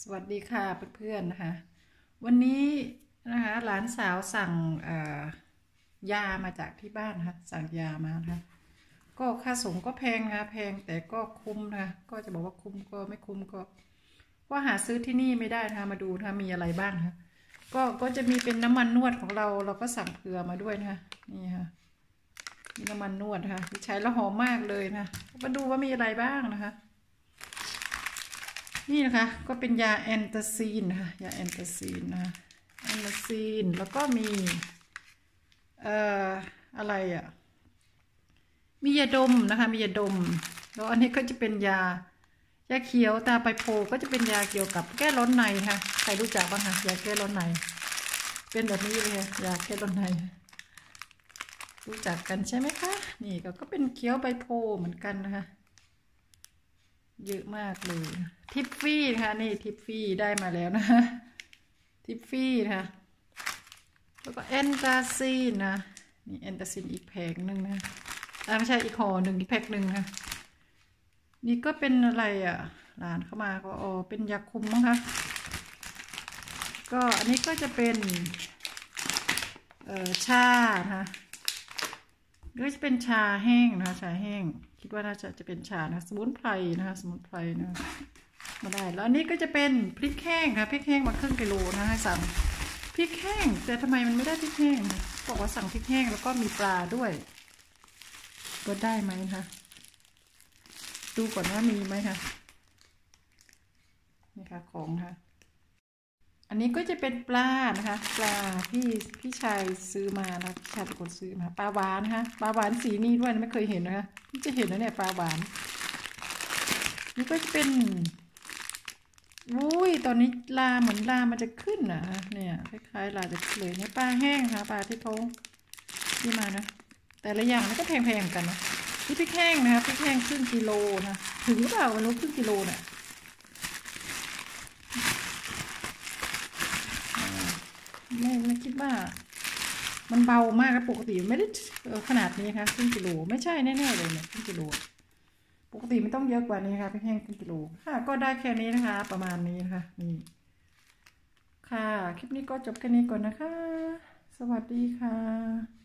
สวัสดีค่ะเพื่อนๆนะคะ วันนี้นะคะหลานสาวสั่งยามาจากที่บ้านนะคะสั่งยามานะคะก็ค่าส่งก็แพงนะแพงแต่ก็คุ้มนะคะก็จะบอกว่าคุ้มก็ไม่คุ้มก็ว่าหาซื้อที่นี่ไม่ได้นะคะมาดูนะคะมีอะไรบ้างคะก็ก็จะมีเป็นน้ำมันนวดของเราเราก็สั่งเกลือมาด้วยนะคะนี่ค่ะมีน้ำมันนวดค่ะใช้แล้วหอมมากเลยนะมาดูว่ามีอะไรบ้างนะคะ นี่นะคะก็เป็นยาแอนตาซีนนะคะยาแอนตาซีนนะคะแอนตาซีนแล้วก็มีเอ่ออะไรอะ่ะมียาดมนะคะมียาดม แล้วอันนี้ก็จะเป็นยายาเขียวตาไปโพก็จะเป็นยาเกี่ยวกับแก้ร้อนในค่ะใครรู้จักบ้างคะยาแก้ร้อนใน เป็นแบบนี้เลยยาแก้ร้อนใน รู้จักกันใช่ไหมคะ นี่ก็ก็เป็นเขียวใบโพเหมือนกันนะคะ เยอะมากเลย ทิฟฟี่ค่ะนี่ทิฟฟี่ได้มาแล้วนะทิฟฟี่ค่ะแล้วก็แอนตาซีนนะนี่แอนตาซีนอีกแผงหนึ่งนะไม่ใช่อีกห่อหนึ่งอีกแพ็คหนึ่งค่ะนี่ก็เป็นอะไรอะหลานเข้ามาก็อ๋อเป็นยาคุมมั้งคะก็อันนี้ก็จะเป็น เอ่อชานะคะ ก็จะเป็นชาแห้งนะคะชาแห้ง คิดว่าน่าจะจะเป็นชานะสมุนไพรนะคะสมุนไพรนะมาได้แล้วนี้ก็จะเป็นพริกแห้งค่ะพริกแห้งมาครึ่งกิโลนะให้สั่งพริกแห้ง แต่ทำไมมันไม่ได้พริกแห้งบอกว่าสั่งพริกแห้งแล้วก็มีปลาด้วยก็ได้ไหมคะดูก่อนว่ามีไหมคะนี่ค่ะของค่ะ อันนี้ก็จะเป็นปลานะคะ ปลาพี่พี่ชายซื้อมานะพี่ชายเป็นคนซื้อมาปลาหวานนะคะปลาหวานสีนี้ด้วยไม่เคยเห็นนะคะพี่จะเห็นนะเนี่ยปลาหวาน นี่ก็จะเป็นอุ้ยตอนนี้ลาเหมือนลามันจะขึ้นนะเนี่ยคล้ายๆลาจะเลยเนี่ยปลาแห้งค่ะปลาที่เขาที่มานะแต่ละอย่างมันก็แพงๆกันนะนี่พริกแห้งนะคะพริกแห้งครึ่งกิโลนะถึงหรือเปล่ามันรู้ครึ่งกิโลเนี่ย ไม่ไม่คิดว่า มันเบามากนะปกติไม่ได้ขนาดนี้ค่ะครึ่งกิโลไม่ใช่แน่ๆเลยเนี่ยครึ่งกิโลปกติไม่ต้องเยอะกว่านี้ค่ะพริกแห้งครึ่งกิโลค่ะ ก็ได้แค่นี้นะคะ ประมาณนี้นะคะนี่ค่ะ คลิปนี้ก็จบแค่นี้ก่อนนะคะ สวัสดีค่ะ